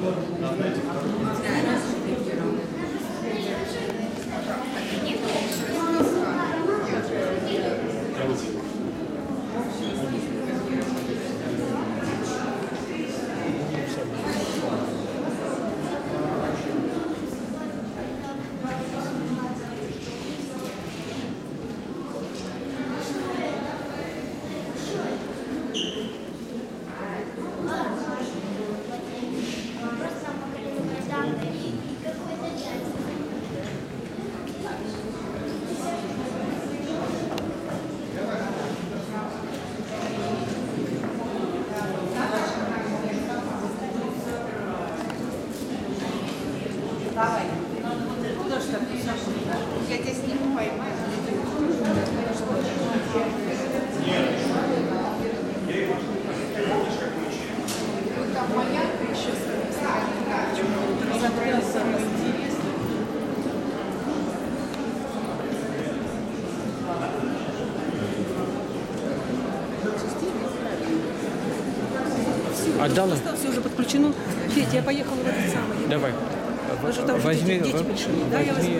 Amém. Я тебя сниму, поймаю. Вот там малярка еще разобрали самое интересное. Отдала? Все уже подключено. Петя, я поехала в этот самый. Давай. Вы же там же Возьми, дети, дети пришли. Да, я возьми,